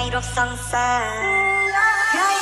white of sunset. Yeah.